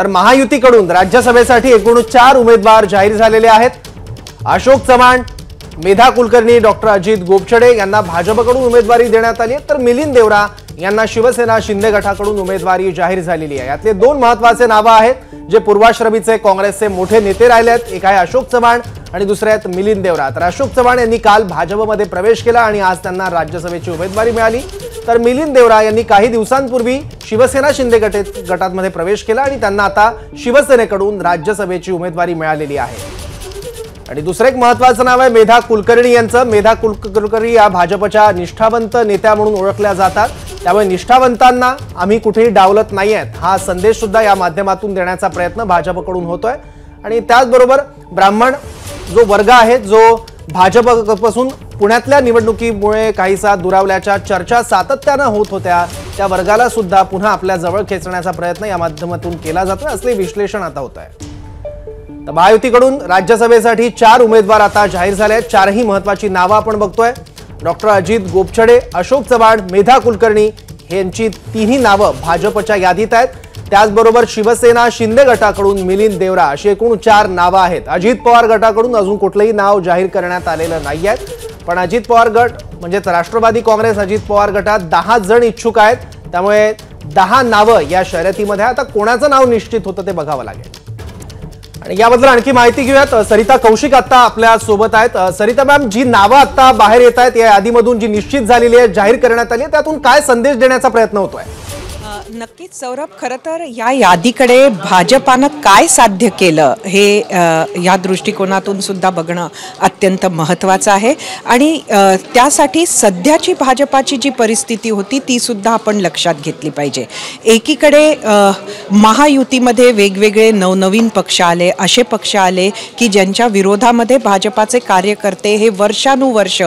तर महायुतीकडून राज्यसभेसाठी एकूण चार उमेदवार जाहीर झालेले आहेत. अशोक चव्हाण मेधा कुलकर्णी डॉक्टर अजित गोपछडे यांना भाजपकडून उमेदवारी देण्यात आली आहे. तर मिलिंद देवरा यांना शिवसेना शिंदे गटाकडून उमेदवारी जाहीर झालेली आहे. यातले दोन महत्त्वाचे नावं आहेत जे पूर्वाश्रमीचे काँग्रेसचे मोठे नेते राहिले आहेत. एक आहे अशोक चव्हाण आणि दुसरे आहेत मिलिंद देवरा. तर अशोक चव्हाण यांनी काल भाजपमध्ये प्रवेश केला आणि आज त्यांना राज्यसभेची उमेदवारी मिळाली. तर मिलिंद देवरा यांनी काही दिवसांपूर्वी शिवसेना शिंदे गट गटामध्ये प्रवेश केला आणि त्यांना आता शिवसेनेकडून राज्यसभेची उमेदवारी मिळालेली आहे. आणि दुसरं एक महत्वाचं नाव आहे मेधा कुलकर्णी यांचं. मेधा कुलकर्णी या भाजपच्या निष्ठावंत नेत्या म्हणून ओळखल्या जातात. त्यामुळे निष्ठावंतांना आम्ही कुठेही डावलत नाही आहेत. हा संदेश सुद्धा या माध्यमातून देण्याचा प्रयत्न भाजपकडून होतोय. आणि त्याचबरोबर ब्राह्मण जो वर्ग आहे जो भाजपपासून पुण्यातल्या निवडणुकीमुळे काहीसा दुरावल्याच्या चर्चा सातत्यानं होत होत्या. त्या वर्गाला सुद्धा पुन्हा आपल्या जवळ खेचण्याचा प्रयत्न या माध्यमातून केला जातोय. असले विश्लेषण आता होत आहे तर महायुतीकडून राज्यसभेसाठी चार उमेदवार आता जाहीर झाले आहेत. चारही महत्वाची नावं आपण बघतोय. डॉक्टर अजित गोपछडे अशोक चव्हाण मेधा कुलकर्णी यांची तिन्ही नावं भाजपच्या यादीत आहेत. त्याचबरोबर शिवसेना शिंदे गटाकडून मिलिंद देवरा अशी एकूण चार नावं आहेत. अजित पवार गटाकडून अजून कुठलंही नाव जाहीर करण्यात आलेलं नाही आहे पण अजित पवार गट म्हणजेच राष्ट्रवादी काँग्रेस अजित पवार गटात दहा जण इच्छुक आहेत. त्यामुळे दहा नावं या शर्यतीमध्ये आता कोणाचं नाव निश्चित होतं ते बघावं लागेल. आणि याबद्दल आणखी माहिती घेऊयात. सरिता कौशिक आता आपल्यासोबत आहेत. सरिता मॅम जी नावं आता बाहेर येत आहेत या यादीमधून जी निश्चित झालेली आहे जाहीर करण्यात आली आहे त्यातून काय संदेश देण्याचा प्रयत्न होतोय? नक्कीच सौरभ खरं तर या यादीकडे भाजपानं काय साध्य केलं हे या दृष्टिकोनातून सुद्धा बघणं अत्यंत महत्त्वाचं आहे. आणि त्यासाठी सध्याची भाजपाची जी परिस्थिती होती ती सुद्धा आपण लक्षात घेतली पाहिजे. एकीकडे महायुतीमध्ये वेगवेगळे नवनवीन पक्ष आले असे पक्ष आले की ज्यांच्या विरोधामध्ये भाजपाचे कार्यकर्ते हे वर्षानुवर्ष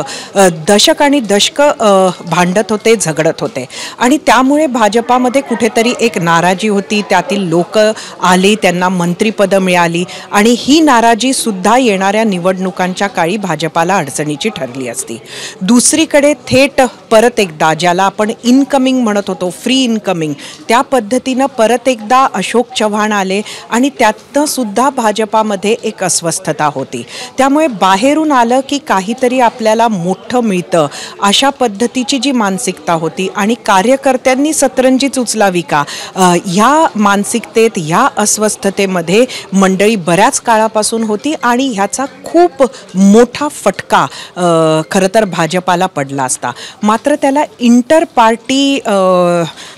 दशक आणि दशकं भांडत होते झगडत होते. आणि त्यामुळे भाजपामध्ये कुठेतरी एक नाराजी होती. त्यातील लोक आली त्यांना मंत्रीपदं मिळाली आणि ही नाराजी सुद्धा येणाऱ्या निवडणुकांच्या काळी भाजपाला अडचणीची ठरली असती. दुसरीकडे थेट परत एकदा ज्याला आपण इनकमिंग म्हणत होतो फ्री इनकमिंग त्या पद्धतीनं परत एकदा अशोक चव्हाण आले आणि त्यातनं सुद्धा भाजपामध्ये एक अस्वस्थता होती. त्यामुळे बाहेरून आलं की काहीतरी आपल्याला मोठं मिळतं अशा पद्धतीची जी मानसिकता होती आणि कार्यकर्त्यांनी सतरंजीच उचला उचलावी का ह्या मानसिकतेत ह्या अस्वस्थतेमध्ये मंडळी बऱ्याच काळापासून होती आणि ह्याचा खूप मोठा फटका खरं तर भाजपाला पडला असता. मात्र त्याला इंटर पार्टी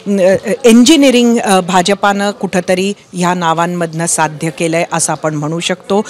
इंजिनिअरिंग भाजपानं कुठंतरी ह्या नावांमधनं साध्य केलं आहे असं आपण म्हणू शकतो.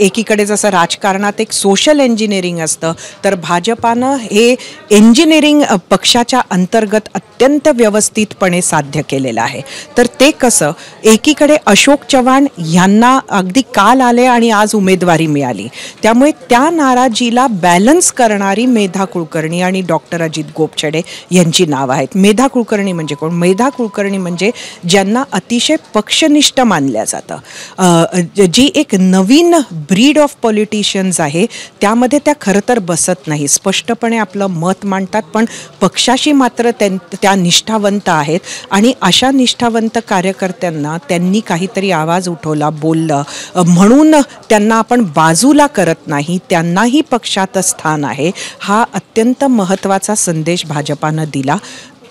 एकीकडे जसं राजकारणात एक सोशल इंजिनिअरिंग असतं तर भाजपानं हे इंजिनिअरिंग पक्षाच्या अंतर्गत अत्यंत व्यवस्थितपणे साध्य केलेलं आहे. तर ते कसं एकीकडे अशोक चव्हाण यांना अगदी काल आले आणि आज उमेदवारी मिळाली. त्यामुळे त्या नाराजीला बॅलन्स करणारी मेधा कुलकर्णी आणि डॉक्टर अजित गोपछडे यांची नावं आहेत. मेधा कुलकर्णी म्हणजे कोण? मेधा कुलकर्णी म्हणजे ज्यांना अतिशय पक्षनिष्ठ मानल्या जातं. जी एक नवीन ब्रीड ऑफ पॉलिटिशियन्स आहे त्यामध्ये त्या खरं तर बसत नाही. स्पष्टपणे आपलं मत मांडतात पण पक्षाशी मात्र त्या निष्ठावंत आहेत. आणि अशा निष्ठावंत कार्यकर्त्यांना त्यांनी काहीतरी आवाज उठवला बोललं. म्हणून त्यांना आपण बाजूला करत नाही त्यांनाही पक्षात स्थान आहे. हा अत्यंत महत्त्वाचा संदेश भाजपानं दिला.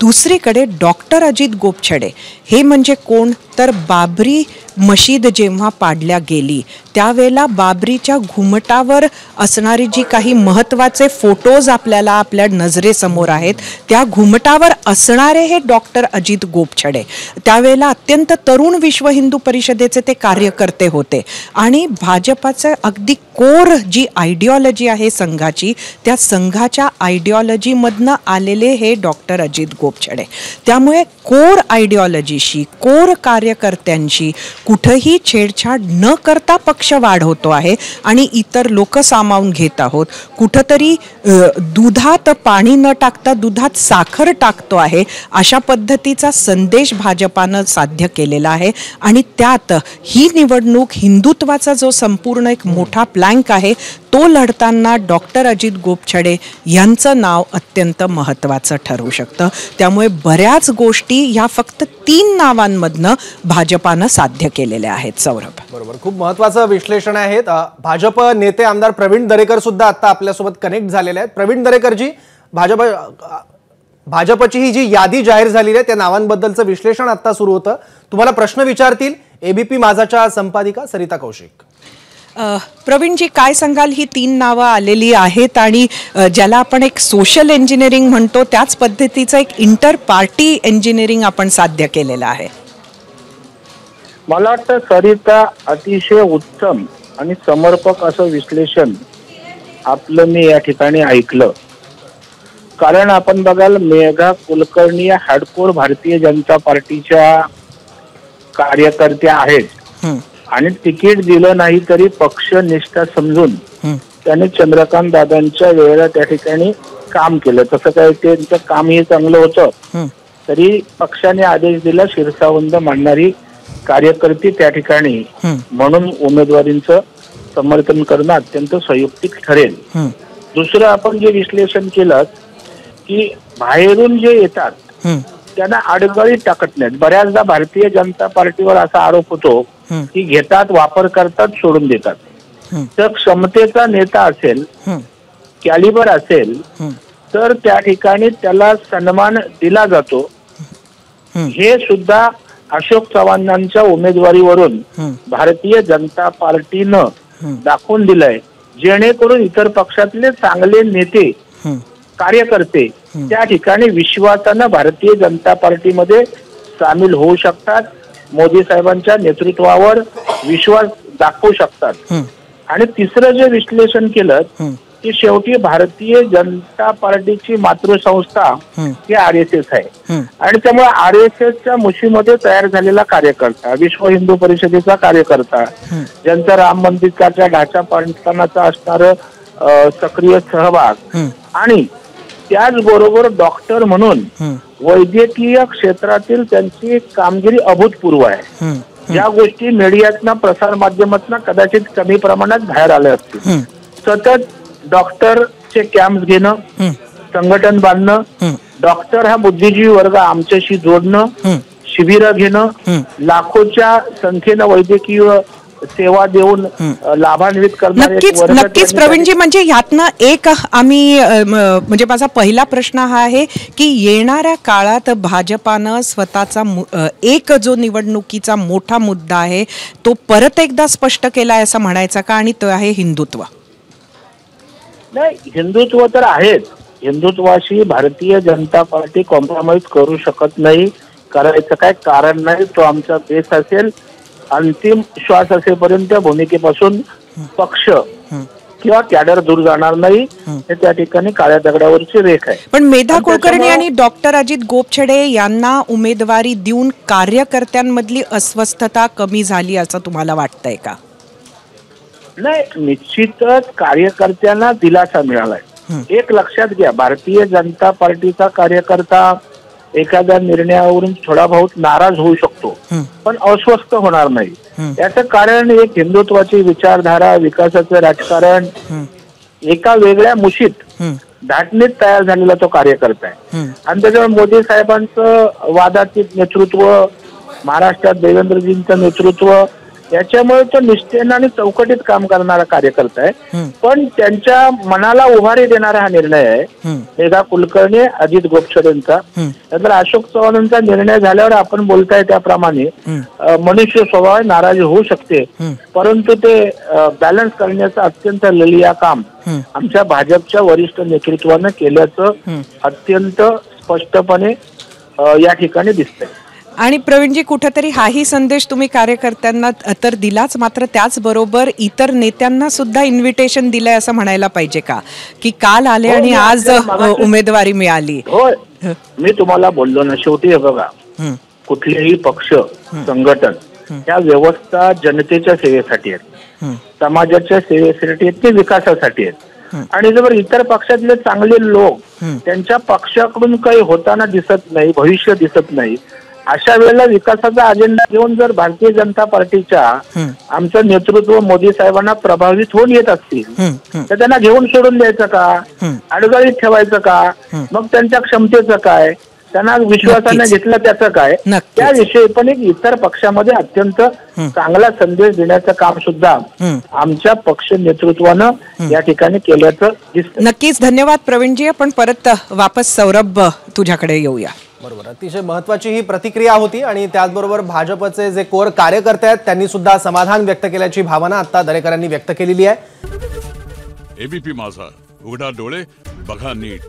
दुसरीकडे डॉक्टर अजित गोपछडे. हे म्हणजे कोण? तर बाबरी मशीद जेव्हा पाडल्या गेली त्यावेळेला बाबरीच्या घुमटावर असणारी जी काही महत्त्वाचे फोटोज आपल्याला आपल्या नजरेसमोर आहेत त्या घुमटावर असणारे हे डॉक्टर अजित गोपछडे. त्यावेळेला अत्यंत तरुण विश्व हिंदू परिषदेचे ते कार्यकर्ते होते. आणि भाजपाचं अगदी कोर जी आयडिओलॉजी आहे संघाची त्या संघाच्या आयडिओलॉजीमधनं आलेले हे डॉक्टर अजित गोपछडे. त्यामुळे कोर आयडिओलॉजीशी कोर कार्यकर्त्यांशी कुठंही छेडछाड न करता पक्ष वाढवतो आहे आणि इतर लोक सामावून घेत आहोत. कुठंतरी दुधात पाणी न टाकता दुधात साखर टाकतो आहे अशा पद्धतीचा संदेश भाजपानं साध्य केलेला आहे. आणि त्यात ही निवडणूक हिंदुत्वाचा जो संपूर्ण एक मोठा प्लँक आहे तो लढताना डॉक्टर अजित गोपछडे यांचं नाव अत्यंत महत्त्वाचं ठरू शकतं. त्यामुळे बऱ्याच गोष्टी ह्या फक्त तीन नावांमधनं भाजपानं साध्य केलेल्या आहेत. सौरभ. बरोबर. खूप महत्वाचं विश्लेषण आहे. भाजप नेते आमदार प्रवीण दरेकर सुद्धा आता आपल्यासोबत कनेक्ट झालेले आहेत. प्रवीण दरेकरजी भाजप भाजपची ही जी यादी जाहीर झालेली आहे त्या नावांबद्दलचं विश्लेषण आता सुरू होतं. तुम्हाला प्रश्न विचारतील. एबीपी माझाच्या संपादिका सरिता कौशिक. प्रवीणजी काय सांगाल? ही तीन नावं आलेली आहेत आणि ज्याला आपण एक सोशल इंजिनिअरिंग म्हणतो त्याच पद्धतीचं एक इंटर पार्टी इंजिनिअरिंग आपण साध्य केलेलं आहे. मला वाटतं सरिता अतिशय उत्तम आणि समर्पक असं विश्लेषण आपलं मी या ठिकाणी ऐकलं. कारण आपण बघाल मेघा कुलकर्णी या हार्डकोर भारतीय जनता पार्टीच्या कार्यकर्त्या आहेत. आणि तिकीट दिलं नाही तरी पक्ष निष्ठा समजून त्याने चंद्रकांत दादांच्या वेळेला त्या ठिकाणी काम केलं. तसं काय त्यांचं कामही चांगलं होतं. हं, तरी पक्षाने आदेश दिला शिरसावंद मांडणारी कार्यकर्ती त्या ठिकाणी. म्हणून उमेदवारींचं समर्थन करणं अत्यंत संयुक्तिक ठरेल. दुसरं आपण जे विश्लेषण केलं की बाहेरून जे येतात त्यांना आडगळी टाकत नाहीत. बऱ्याचदा भारतीय जनता पार्टीवर असा आरोप होतो की घेतात वापर करतात सोडून देतात. तर क्षमतेचा नेता असेल कॅलिबर असेल तर त्या ठिकाणी त्याला सन्मान दिला जातो. हं, सुद्धा अशोक चव्हाणांच्या उमेदवारीवरून भारतीय जनता पार्टीनं दाखवून दिलंय. जेणेकरून इतर पक्षातले चांगले नेते कार्यकर्ते त्या ठिकाणी विश्वासानं भारतीय जनता पार्टीमध्ये सामील होऊ शकतात. मोदी साहेबांच्या नेतृत्वावर विश्वास दाखवू शकतात. आणि तिसरं जे विश्लेषण केलं की शेवटी भारतीय जनता पार्टीची मातृसंस्था हं, आर एस एस आहे. आणि त्यामुळे आर एस एसच्या मुशीमध्ये तयार झालेला कार्यकर्ता विश्व हिंदू परिषदेचा कार्यकर्ता ज्यांचा राम मंदिराच्या ढाचा पाडतानाचा असणार सक्रिय सहभाग आणि त्याचबरोबर डॉक्टर म्हणून वैद्यकीय क्षेत्रातील त्यांची कामगिरी अभूतपूर्व आहे. या गोष्टी मीडियातनं प्रसार माध्यमातनं कदाचित कमी प्रमाणात बाहेर आल्या असतील. सतत डॉक्टरचे कॅम्प घेणं संघटन बांधणं डॉक्टर हा बुद्धिजीवी वर्ग आमच्याशी जोडणं शिबिरं घेणं. लाखोच्या संख्येनं वैद्यकीय सेवा देऊन लाभान्वित करणारे नक्कीच प्रवीणजी म्हणजे ह्यातनं एक आम्ही म्हणजे माझा पहिला प्रश्न हा आहे की येणाऱ्या काळात भाजपानं स्वतःचा एक जो निवडणुकीचा मोठा मुद्दा आहे तो परत एकदा स्पष्ट केला आहे असं म्हणायचा का? आणि तो आहे हिंदुत्व. नाही हिंदुत्व तर आहेच. हिंदुत्वाशी भारतीय जनता पार्टी कॉम्प्रोमाइज करू शकत नाही. करायचं काय कारण नाही तो आमचा बेस असेल. अंतिम श्वास असेपर्यंत भूमिकेपासून पक्ष. किंवा कॅडर दूर जाणार नाही हे त्या ठिकाणी काळ्या दगडावरची रेख आहे पण मेधा कुलकर्णी आणि डॉक्टर अजित गोपछडे यांना उमेदवारी देऊन कार्यकर्त्यांमधली अस्वस्थता कमी झाली असं तुम्हाला वाटतंय का नाही निश्चितच कार्यकर्त्यांना दिलासा मिळालाय. एक लक्षात घ्या भारतीय जनता पार्टीचा कार्यकर्ता एखाद्या निर्णयावरून थोडा बहुत नाराज होऊ शकतो. पण अस्वस्थ होणार नाही. याचं कारण एक हिंदुत्वाची विचारधारा विकासाचं राजकारण एका वेगळ्या मुशीत धाटणीत तयार झालेला तो कार्यकर्ता आहे. आणि त्याच्यामुळे मोदी साहेबांचं वादातीत नेतृत्व महाराष्ट्रात देवेंद्रजींचं नेतृत्व याच्यामुळे तो निष्ठेनं आणि चौकटीत काम करणारा कार्यकर्ता आहे. पण त्यांच्या मनाला उभारी देणारा हा निर्णय आहे. मेधा कुलकर्णी अजित गोपछडेंचा नंतर अशोक चव्हाणांचा निर्णय झाल्यावर आपण बोलताय त्याप्रमाणे मनुष्य स्वभाव नाराजी होऊ शकते. परंतु ते बॅलन्स करण्याचं अत्यंत ललिया काम. आमच्या भाजपच्या वरिष्ठ नेतृत्वानं केल्याचं. अत्यंत स्पष्टपणे या ठिकाणी दिसतंय. आणि प्रवीणजी कुठेतरी हाही संदेश तुम्ही कार्यकर्त्यांना तर दिलाच. मात्र त्याचबरोबर इतर नेत्यांना सुद्धा इन्व्हिटेशन दिलंय असं म्हणायला पाहिजे का? की काल आले हो, आणि आज उमेदवारी मिळाली. होय मी तुम्हाला बोललो ना शेवटी हे बघा. हं, कुठलेही पक्ष संघटन या व्यवस्था जनतेच्या सेवेसाठी आहेत. हं, समाजाच्या सेवेसाठी आहेत ते विकासासाठी आहेत? हं. आणि जर इतर पक्षातले चांगले लोक हं. त्यांच्या पक्षाकडून काही होताना दिसत नाही भविष्य दिसत नाही अशा वेळेला विकासाचा अजेंडा घेऊन जर भारतीय जनता पार्टीच्या. आमचं नेतृत्व मोदी साहेबांना प्रभावित होऊन येत असतील. तर त्यांना घेऊन सोडून द्यायचं का. अडगळीत ठेवायचं का मग त्यांच्या क्षमतेचं काय त्यांना विश्वासाने. घेतलं त्याचं काय. त्याविषयी पण एक इतर पक्षामध्ये अत्यंत चांगला संदेश देण्याचं काम सुद्धा. आमच्या पक्ष नेतृत्वानं या ठिकाणी केल्याचं दिसतं नक्कीच धन्यवाद प्रवीणजी आपण परत वापस सौरभ तुझ्याकडे येऊया बरोबर. अतिशय महत्वाची ही प्रतिक्रिया होती आणि त्याचबरोबर भाजपचे जे कोर कार्यकर्ते आहेत त्यांनी सुद्धा समाधान व्यक्त केल्याची भावना आता दरेकरांनी व्यक्त केलेली आहे. एबीपी माझा. उघडा डोळे बघा नीट.